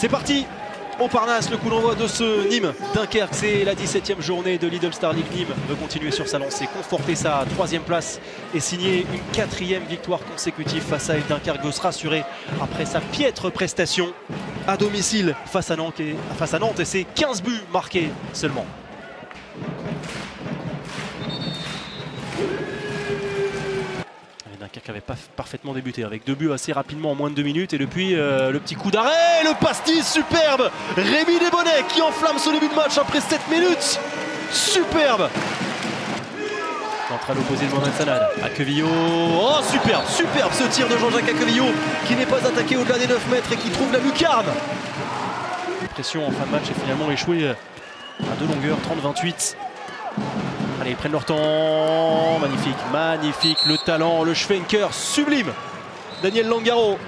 C'est parti au Parnasse, le coup d'envoi de ce Nîmes Dunkerque. C'est la 17e journée de Lidl Star League. Nîmes veut continuer sur sa lancée, conforter sa troisième place et signer une quatrième victoire consécutive face à Dunkerque se rassurer après sa piètre prestation à domicile face à Nantes et, face à Nantes et c'est 15 buts marqués seulement. Dunkerque avait pas parfaitement débuté avec deux buts assez rapidement en moins de deux minutes et depuis euh, le petit coup d'arrêt, le pastis superbe. Rémi Desbonnets qui enflamme son début de match après 7 minutes. Superbe. Entre à l'opposé de Mohamed Sanad, Aquevillo, oh superbe, superbe ce tir de Jean-Jacques Aquevillo qui n'est pas attaqué au-delà des 9 mètres et qui trouve la lucarne. Pression en fin de match et finalement échoué à deux longueurs, 30-28 Allez, ils prennent leur temps. Magnifique, magnifique. Le talent, le Schwenker, sublime. Daniel Langaro.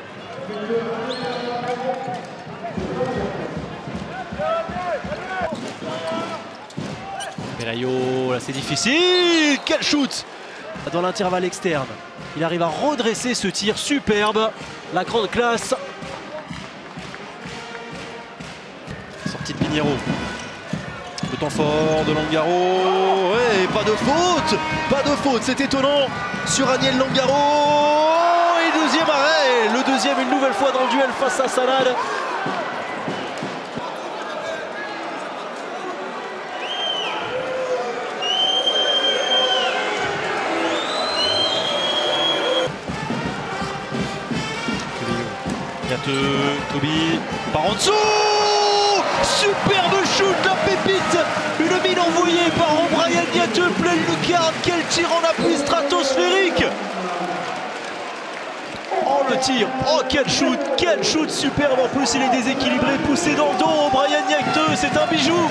Perayo, là c'est difficile. Quel shoot Dans l'intervalle externe. Il arrive à redresser ce tir superbe. La grande classe. Sortie de Pinheiro temps fort de Langaro. Ouais, pas de faute Pas de faute, c'est étonnant sur Aniel Langaro. Et deuxième arrêt. Le deuxième une nouvelle fois dans le duel face à Salade. Toby, par en dessous Superbe shoot, la pépite. Une mine envoyée par O'Brien Niateux, pleine lucarne, quel tir en appui stratosphérique. Oh le tir, oh quel shoot, quel shoot superbe. En plus il est déséquilibré, poussé dans le dos, O'Brien Niateux, c'est un bijou.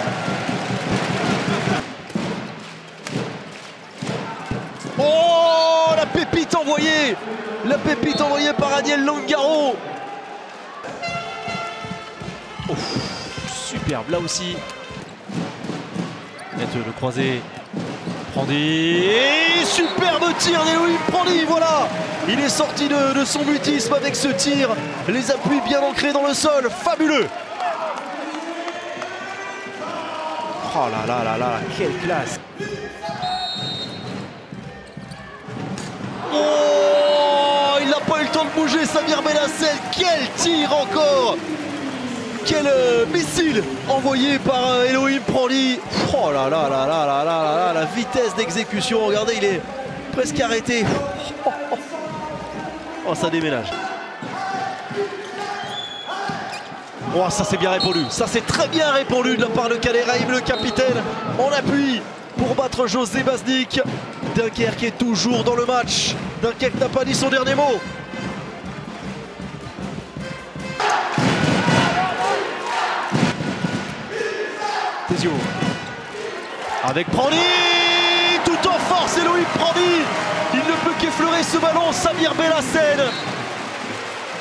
Oh la pépite envoyée. La pépite envoyée par Aniel Langaro là aussi. le croisé. Prandi. superbe tir d'Elohim Prandi, voilà Il est sorti de, son mutisme avec ce tir. Les appuis bien ancrés dans le sol, fabuleux Oh là là là là, quelle classe Oh Il n'a pas eu le temps de bouger Samir Benassel, quel tir encore quel euh, missile envoyé par euh, Elohim Prandi. Oh là là là là là là là la vitesse d'exécution. Regardez, il est presque arrêté. Oh, ça déménage. Oh, ça c'est bien répondu. Ça c'est très bien répondu de la part de Kaleraim, le capitaine, en appui pour battre José Basnik. Dunkerque est toujours dans le match. Dunkerque n'a pas dit son dernier mot. Avec Prandi Tout en force, Elohim Prandi Il ne peut qu'effleurer ce ballon, Samir Bellassène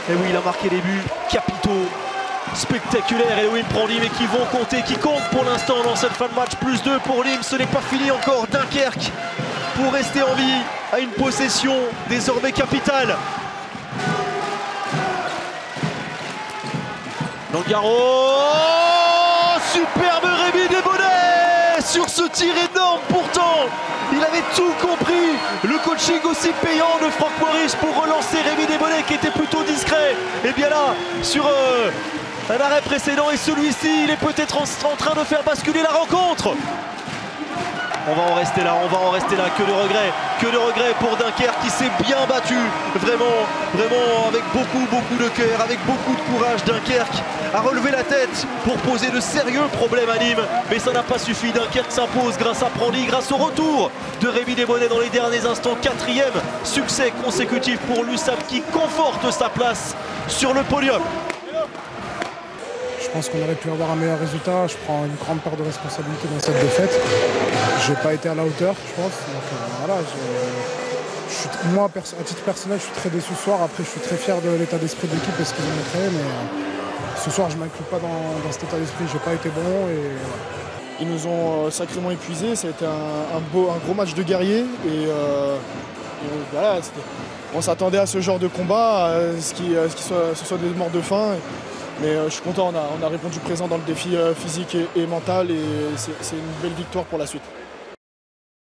Et oui, il a marqué des buts capitaux, spectaculaires, Elohim Prandi, mais qui vont compter, qui comptent pour l'instant dans cette fin de match. Plus 2 pour Nîmes, ce n'est pas fini encore. Dunkerque pour rester en vie à une possession désormais capitale. Langaro Superbe Rémi Desbonnets sur ce tir pourtant il avait tout compris. Le coaching aussi payant de Franck Maurice pour relancer Rémi Desbonnets qui était plutôt discret. Et bien là sur euh, un arrêt précédent et celui-ci il est peut-être en train de faire basculer la rencontre on va en rester là, on va en rester là. Que de regrets, que de regrets pour Dunkerque qui s'est bien battu. Vraiment, vraiment avec beaucoup, beaucoup de cœur, avec beaucoup de courage. Dunkerque a relevé la tête pour poser de sérieux problèmes à Nîmes. Mais ça n'a pas suffi. Dunkerque s'impose grâce à Prandi, grâce au retour de Rémi Desbonnets dans les derniers instants. Quatrième succès consécutif pour l'USAP qui conforte sa place sur le podium. Je pense qu'on aurait pu avoir un meilleur résultat. Je prends une grande part de responsabilité dans cette défaite. Je n'ai pas été à la hauteur, je pense. Euh, voilà, moi, à titre personnel, je suis très déçu ce soir. Après, je suis très fier de l'état d'esprit de l'équipe et ce qu'ils ont montré. Mais euh, ce soir, je ne m'inclus pas dans, cet état d'esprit. Je n'ai pas été bon. Ils nous ont euh, sacrément épuisés. Ça a été un, beau, un gros match de guerrier. Et, on s'attendait à ce genre de combat, à ce, qui, ce, soit, des morts de faim. Mais je suis content, on a, répondu présent dans le défi physique et, mental et c'est une belle victoire pour la suite.